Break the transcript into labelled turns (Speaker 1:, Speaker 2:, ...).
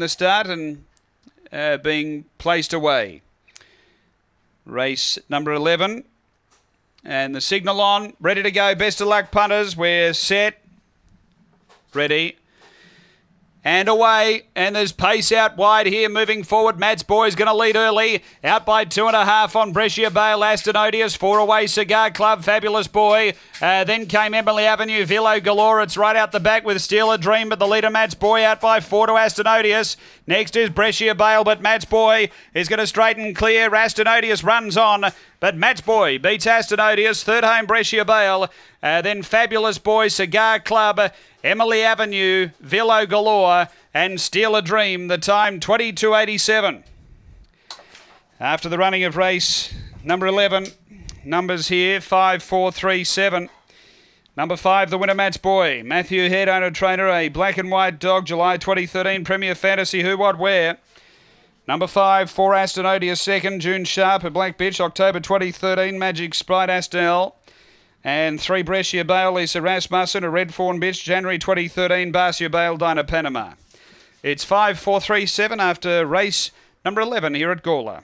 Speaker 1: the start and uh, being placed away. Race number 11. And the signal on, ready to go. Best of luck, punters. We're set. Ready. And away, and there's pace out wide here. Moving forward, Matt's is going to lead early. Out by two and a half on Brescia Bale, Aston Odious. Four away, Cigar Club, Fabulous Boy. Uh, then came Emily Avenue, Villo Galore. It's right out the back with Steal a Dream, but the leader, Matt's Boy, out by four to Aston Odious. Next is Brescia Bale, but Matt's Boy is going to straighten clear. Aston Odious runs on, but Matt's Boy beats Aston Odious. Third home, Brescia Bale. Uh, then Fabulous Boy, Cigar Club, Emily Avenue, Villo Galore, and Steal a Dream. The time 22.87. After the running of race number 11, numbers here 5, 4, 3, 7. Number five, the winner, Matt's Boy. Matthew Head, owner trainer, a black and white dog, July 2013 Premier Fantasy Who What Where. Number five, four Aston Odious second, June Sharp, a black bitch, October 2013 Magic Sprite Aston and three Brescia Bale, Lisa Rasmussen, a Red Fawn bitch, January 2013 Barcia Bale, Dinah Panama. It's 5 4 3 7 after race number 11 here at Gawler.